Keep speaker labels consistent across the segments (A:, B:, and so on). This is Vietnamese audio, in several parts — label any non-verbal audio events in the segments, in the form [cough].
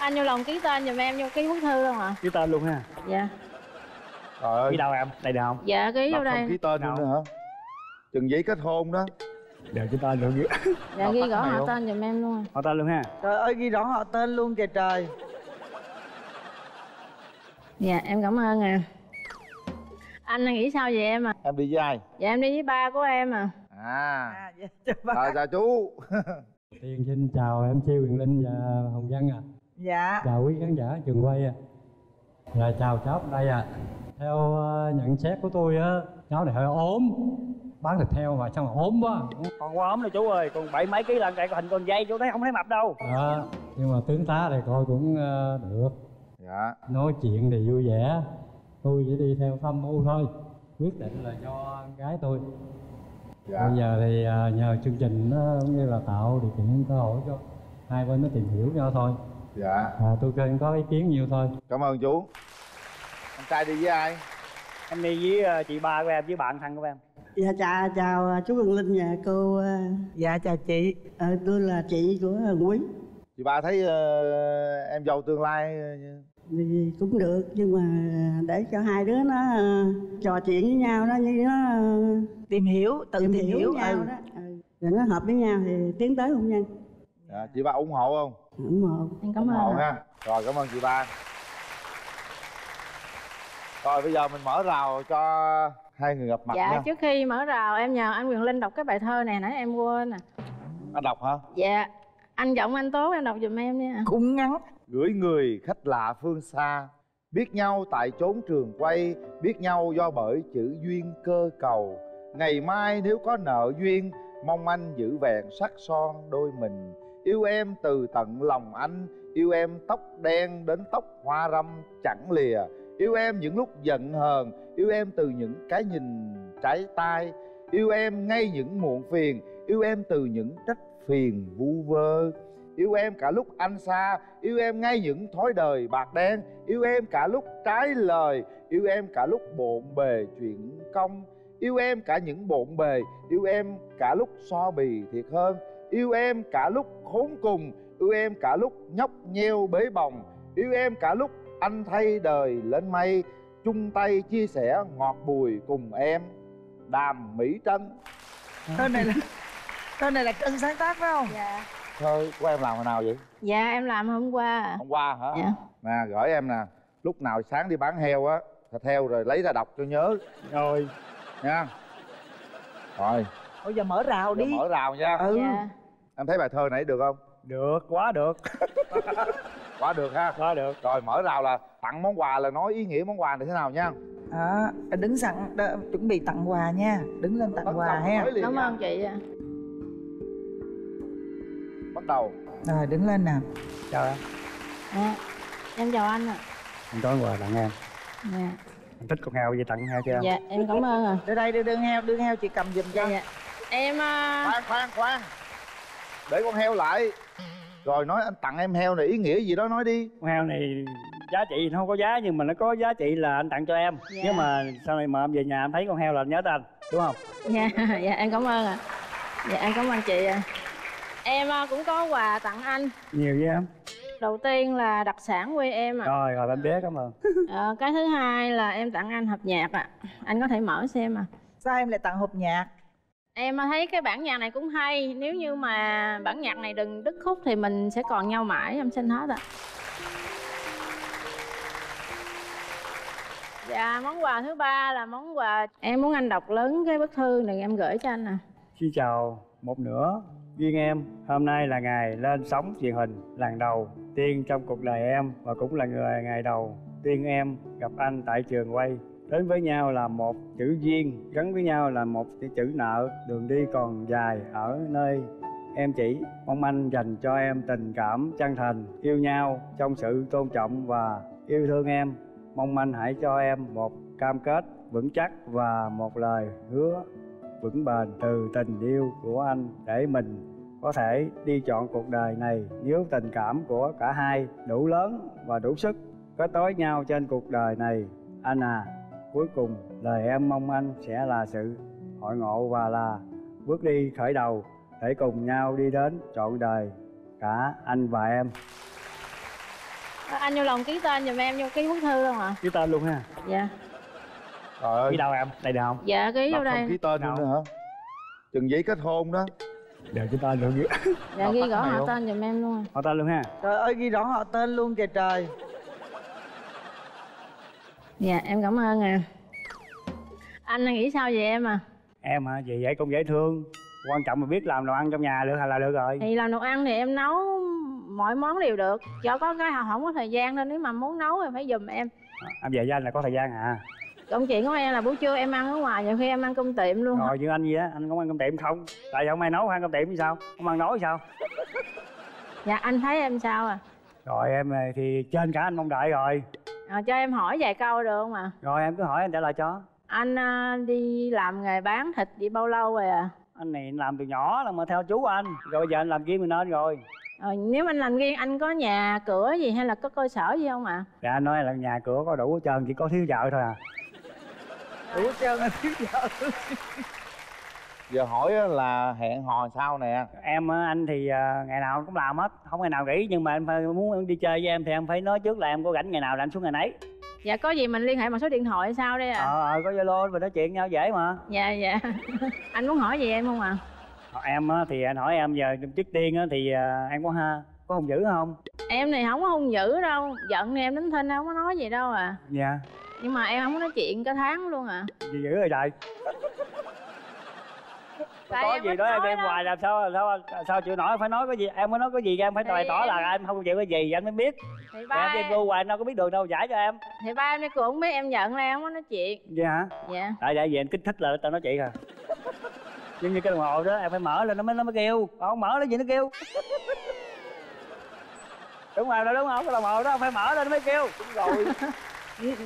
A: anh vô lòng ký tên giùm em vô ký bức thư luôn ạ
B: ký tên luôn ha.
A: Dạ.
C: Trời ơi.
B: Ký đâu em? Đây được không?
A: Dạ ký vô
C: Đọc
A: đây
C: ký tên luôn nữa hả? Chừng giấy kết hôn đó.
B: Đều ký tên luôn. [laughs]
A: Dạ ghi rõ họ
C: không?
A: tên giùm em luôn.
B: Họ tên luôn ha.
D: Trời ơi ghi rõ họ tên luôn kìa trời.
A: Dạ em cảm ơn à. Anh nghĩ sao về em à?
C: Em đi với ai?
A: Dạ em đi với ba của em à.
C: À.
D: À, dạ, chào bác.
C: rồi chào chú.
E: Tiên xin chào em Siêu Quyền Linh và Hồng Vân à
D: dạ.
E: Chào quý khán giả trường quay à Rồi chào cháu đây à Theo ờ, nhận xét của tôi á Cháu này hơi ốm. Bán thịt heo mà sao mà ốm quá.
B: Còn quá ốm rồi chú ơi còn bảy mấy ký lần cái hình con dây chú thấy không thấy mập đâu.
E: Đó, Nhưng mà tướng tá này coi cũng ờ, được.
C: Dạ.
E: Nói chuyện thì vui vẻ. Tôi chỉ đi theo thăm mưu thôi. Quyết định là do gái tôi.
C: Dạ.
E: Bây giờ thì ờ, nhờ chương trình nó cũng như là tạo điều kiện cơ hội cho hai bên nó tìm hiểu nhau thôi
C: dạ.
E: À, tôi kênh có ý kiến nhiều thôi.
C: Cảm ơn chú. Anh trai đi với ai?
B: Em đi với ờ, chị ba của em với bạn thân của em.
F: Dạ chào chào à, chú Quỳnh Linh và cô à,
D: dạ chào chị.
F: ờ, tôi là chị của Hồng Quý.
C: Chị ba thấy ờ, em dâu tương lai ờ,
F: thì cũng được nhưng mà để cho hai đứa nó à, trò chuyện với nhau đó như nó à,
D: tìm hiểu tự
F: tìm,
D: tìm,
F: hiểu,
D: hiểu,
F: nhau
D: ừ.
F: đó. Ừ. rồi nó hợp với nhau thì tiến tới hôn nhân.
C: Dạ, chị ba ủng hộ không
F: ủng hộ
A: em cảm ơn ạ.
C: ha rồi cảm ơn chị ba. Rồi bây giờ mình mở rào cho hai người gặp mặt
A: dạ
C: nha.
A: trước khi mở rào em nhờ anh Quyền Linh đọc cái bài thơ này nãy em quên nè.
C: Anh đọc hả?
A: Dạ anh giọng anh tốt em đọc giùm em nha.
D: Cũng ngắn.
C: Gửi người khách lạ phương xa biết nhau tại chốn trường quay biết nhau do bởi chữ duyên cơ cầu. Ngày mai nếu có nợ duyên mong anh giữ vẹn sắc son đôi mình yêu em từ tận lòng anh, yêu em tóc đen đến tóc hoa râm chẳng lìa. Yêu em những lúc giận hờn, yêu em từ những cái nhìn trái tai. Yêu em ngay những muộn phiền, yêu em từ những trách phiền vu vơ. Yêu em cả lúc anh xa, yêu em ngay những thói đời bạc đen. Yêu em cả lúc trái lời, yêu em cả lúc bộn bề chuyện công. Yêu em cả những bộn bề, yêu em cả lúc so bì thiệt hơn yêu em cả lúc khốn cùng yêu em cả lúc nhóc nheo bế bồng. Yêu em cả lúc anh thay đời lên mây chung tay chia sẻ ngọt bùi cùng em. Đàm mỹ trân.
D: Thơ này là thơ này là cân sáng tác phải không?
A: Dạ.
C: Thơ của em làm hồi nào vậy?
A: Dạ em làm hôm qua.
C: Hôm qua hả?
A: Dạ.
C: Nè gửi em nè. Lúc nào sáng đi bán heo á thịt heo rồi lấy ra đọc cho nhớ.
B: Rồi.
C: Nha. Rồi.
D: Bây giờ mở rào
C: giờ
D: đi.
C: mở rào nha.
D: Ừ.
A: Dạ
C: em thấy bài thơ nãy được không?
B: Được quá được. [laughs]
C: Quá được ha.
B: Quá được.
C: Rồi mở rào là tặng món quà là nói ý nghĩa món quà này thế nào nha?
D: Đó đứng sẵn đ- chuẩn bị tặng quà nha. Đứng lên tặng quà
C: đầu
D: ha.
A: cảm ơn chị
C: bắt đầu.
D: Rồi đứng lên nè.
B: Chào em.
A: Dạ em chào anh ạ.
B: Anh có quà tặng em.
A: Dạ.
B: Anh thích con heo vậy tặng heo cho em.
A: Dạ em cảm ơn ạ.
D: Đưa đây đưa đơn heo đưa heo chị cầm giùm cho.
A: Dạ dạ. Em à,
C: khoan khoan khoan để con heo lại. Rồi nói anh tặng em heo này ý nghĩa gì đó nói đi.
B: Con heo này giá trị nó không có giá nhưng mà nó có giá trị là anh tặng cho em.
A: Dạ.
B: nếu mà sau này mà em về nhà em thấy con heo là anh nhớ tới anh đúng không?
A: Dạ [laughs] dạ em cảm ơn ạ. Dạ em cảm ơn chị ạ. Em à, cũng có quà tặng anh.
B: Nhiều với em
A: đầu tiên là đặc sản quê em ạ.
B: Rồi rồi em bé cảm ơn. [laughs]
A: Ờ, cái thứ hai là em tặng anh hộp nhạc ạ. Anh có thể mở xem à
D: sao em lại tặng hộp nhạc
A: em thấy cái bản nhạc này cũng hay. Nếu như mà bản nhạc này đừng đứt khúc thì mình sẽ còn nhau mãi. Em xin hết ạ. Dạ món quà thứ ba là món quà em muốn anh đọc lớn cái bức thư này em gửi cho anh nè.
B: Xin chào, một nửa. Duyên em, Hôm nay là ngày lên sóng truyền hình, lần đầu tiên trong cuộc đời em Và cũng là người ngày đầu tiên em gặp anh tại trường quay. Đến với nhau là một chữ duyên, Gắn với nhau là một cái chữ nợ. Đường đi còn dài ở nơi em chỉ. Mong anh dành cho em tình cảm chân thành. Yêu nhau trong sự tôn trọng và yêu thương em. Mong anh hãy cho em một cam kết vững chắc và một lời hứa vững bền từ tình yêu của anh để mình có thể đi chọn cuộc đời này. Nếu tình cảm của cả hai đủ lớn và đủ sức kết nối nhau trên cuộc đời này, anh à cuối cùng lời em mong anh sẽ là sự hội ngộ và là bước đi khởi đầu để cùng nhau đi đến trọn đời cả anh và em.
A: Anh vô lòng ký tên giùm em vô ký bức thư luôn à
B: ký tên luôn ha.
A: Dạ.
C: Trời ơi.
B: Ký đâu em? Đây được không?
A: Dạ ký vô
C: Đọc
A: đây
C: ký tên luôn nữa hả? Chừng giấy kết hôn đó.
B: Giờ ký tên luôn.
A: Dạ ghi rõ họ tên giùm em luôn.
B: Họ tên luôn ha.
D: Trời ơi ghi rõ họ tên luôn kìa trời
A: dạ em cảm ơn à. Anh nghĩ sao về em à?
B: Em hả vậy vậy cũng dễ thương. Quan trọng là biết làm đồ ăn trong nhà được là được rồi.
A: Thì làm đồ ăn thì em nấu mọi món đều được. Do có cái họ không có thời gian nên nếu mà muốn nấu thì phải giùm em.
B: Em về với anh là có thời gian à.
A: Công chuyện của em là buổi trưa em ăn ở ngoài nhiều khi em ăn cơm tiệm luôn.
B: Rồi như anh gì á anh không ăn cơm tiệm không? Tại sao không ai nấu ăn cơm tiệm thì sao? Không ăn thì sao?
A: Dạ anh thấy em sao à?
B: Rồi em thì trên cả anh mong đợi rồi
A: Ờ, cho em hỏi vài câu được không ạ?
B: Rồi em cứ hỏi anh trả lời cho.
A: Anh à, đi làm nghề bán thịt đi bao lâu rồi à
B: anh này làm từ nhỏ là mà theo chú anh. Rồi bây giờ anh làm riêng mình nên rồi.
A: Ờ, nếu anh làm riêng anh có nhà cửa gì hay là có cơ sở gì không ạ?
B: Dạ anh nói là nhà cửa có đủ hết trơn chỉ có thiếu vợ thôi à.
D: Đủ hết trơn là thiếu vợ
C: giờ hỏi á là hẹn hò sao nè?
B: Em á, anh thì à, ngày nào cũng làm hết không ngày nào nghỉ nhưng mà em phải muốn đi chơi với em thì em phải nói trước là em có rảnh ngày nào là anh xuống ngày nấy.
A: Dạ có gì mình liên hệ bằng số điện thoại sao đây ạ
B: ờ ờ, có zalo mình nói chuyện nhau dễ mà.
A: Dạ dạ. [laughs] Anh muốn hỏi gì em không ạ
B: Ờ, em á, thì anh hỏi em giờ trước tiên á, thì à, em có ha có hung dữ không?
A: Em này không có hung dữ đâu giận thì em đến thinh không có nói gì đâu à.
B: Dạ.
A: Nhưng mà em không có nói chuyện cả tháng luôn à.
B: Gì dữ rồi trời
A: Tại
B: có
A: em
B: gì đó em
A: nói
B: em hoài làm sao sao sao chịu nổi phải nói cái gì em mới nói cái gì em phải bày tỏ
A: em-
B: là em không chịu cái gì anh mới biết.
A: Thì ba
B: em đi vô hoài đâu có biết đường đâu giải cho em.
A: Thì ba em đi cũng không biết em giận là em không có nói chuyện.
B: Vậy hả?
A: Dạ.
B: Tại vậy em kích thích là tao nói chị à. [laughs] Nhưng như cái đồng hồ đó em phải mở lên nó mới nó mới kêu. Còn không mở lên gì nó kêu. [laughs] Đúng rồi đó đúng không? Cái đồng hồ đó phải mở lên nó mới kêu. Đúng rồi [laughs]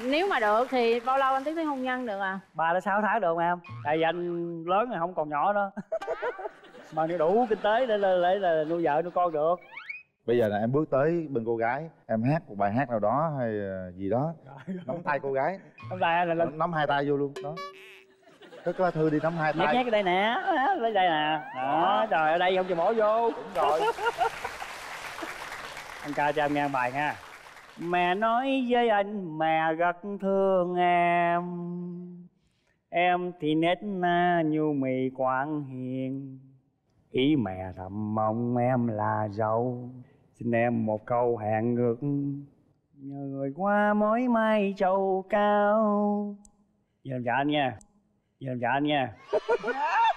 A: nếu mà được thì bao lâu anh tiến tới hôn nhân được à?
B: Ba đến sáu tháng được không em. Tại vì anh lớn rồi không còn nhỏ nữa. Mà nếu đủ kinh tế để là, để là nuôi vợ nuôi con được.
C: Bây giờ là em bước tới bên cô gái em hát một bài hát nào đó hay ờ, gì đó. Nắm tay cô gái.
B: Hôm nay là lên.
C: Nắm hai tay vô luôn đó. Cái lá thư đi nắm hai tay.
B: nhét cái đây nè lấy đây nè. Đó trời ở đây không cho bỏ vô.
C: Đúng rồi. [laughs]
B: Anh ca cho em nghe bài nha mẹ nói với anh mẹ rất thương em. Em thì nết na nhu mì quảng hiền. Ý mẹ thầm mong em là giàu. Xin em một câu hẹn ngược. Nhờ người qua mối mai châu cao. Giờ làm trả anh nha. Giờ làm trả anh nha.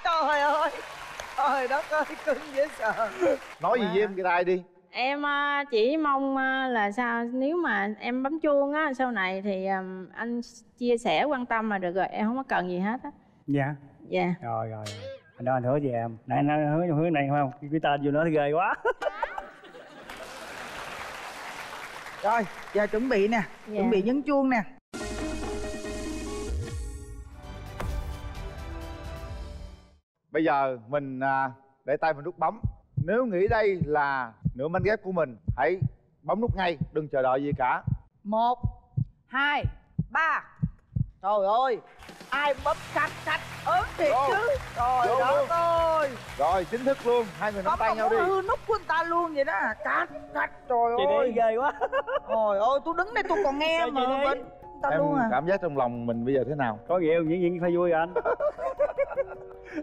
D: Trời ơi trời đất ơi cưng dễ sợ.
C: Nói gì với em cái tay đi
A: em chỉ mong là sao? Nếu mà em bấm chuông á sau này thì anh chia sẻ quan tâm là được rồi em không có cần gì hết á.
B: Dạ.
A: Dạ.
B: Rồi rồi anh nói anh hứa với em. Này anh hứa hứa này phải không? Cái, cái tên vô nữa thì ghê quá. [laughs]
D: Rồi giờ chuẩn bị nè.
A: Dạ.
D: chuẩn bị nhấn chuông nè.
C: Bây giờ mình à, để tay vào nút bấm nếu nghĩ đây là nửa manh ghép của mình hãy bấm nút ngay đừng chờ đợi gì cả.
D: Một hai ba. Trời ơi ai bấm cách cách ớn thiệt chứ? Trời
C: Vô
D: đất ơi.
C: Rồi chính thức luôn hai người nắm tay
D: không
C: nhau đi.
D: hư nút của người ta luôn vậy đó. Cách cách trời
B: chị
D: ơi.
B: ghê quá. [laughs]
D: Trời ơi tôi đứng đây tôi còn nghe mà ta
C: em
D: luôn à.
C: cảm giác trong lòng mình bây giờ thế nào?
B: Có nhiều những những phải vui rồi anh [laughs]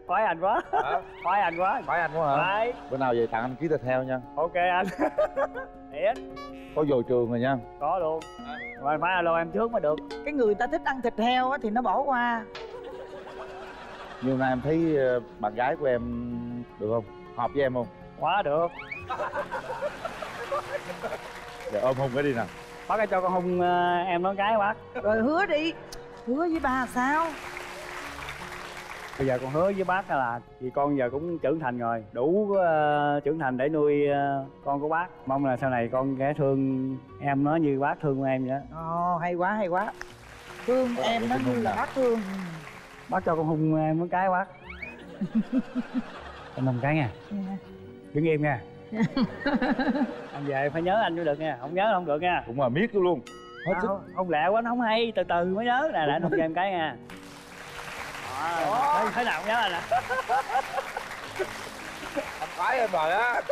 B: khoái anh quá.
C: Hả?
B: khoái anh quá.
C: Phải anh quá hả?
B: Phải
C: bữa nào về tặng anh ký tờ theo nha.
B: Ok anh. [laughs] Thiệt
C: có dồi trường rồi nha.
B: Có luôn. Mà phải alo em trước mới được.
D: Cái người ta thích ăn thịt heo á thì nó bỏ qua.
C: Nhưng nay em thấy ờ, bạn gái của em được không? Hợp với em không?
B: Quá được.
C: Để ôm hôn cái đi nè
B: bác ơi cho con hung ờ, em nói cái bác.
D: Rồi hứa đi. Hứa với bà sao
B: bây giờ con hứa với bác là vì con giờ cũng trưởng thành rồi đủ ờ, trưởng thành để nuôi ờ, con của bác. Mong là sau này con sẽ thương em nó như bác thương em vậy đó.
D: Ồ hay quá hay quá. Thương
C: Ờ,
D: em nó như là bác thương.
B: Bác cho con hung em một cái bác. Em một cái nha.
D: Dạ.
B: đứng im nha. [laughs] Anh về phải nhớ anh mới được nha. Không nhớ không được nha.
C: Cũng mà miết luôn. Hết sức.
B: không, không lẹ quá nó không hay. Từ từ mới nhớ. Nè để anh hung cho em cái nha đó, thấy, nào cũng nhớ anh nè
C: anh phải em rồi á